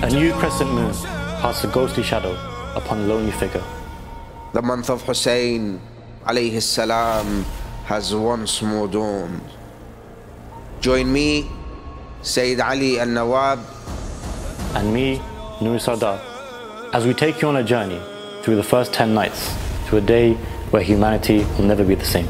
A new crescent moon casts a ghostly shadow upon a lonely figure. The month of Hussein alayhi salam has once more dawned. Join me, Sayyid Ali al Nawab, and me, Nouri Sardar, as we take you on a journey through the first 10 nights to a day where humanity will never be the same.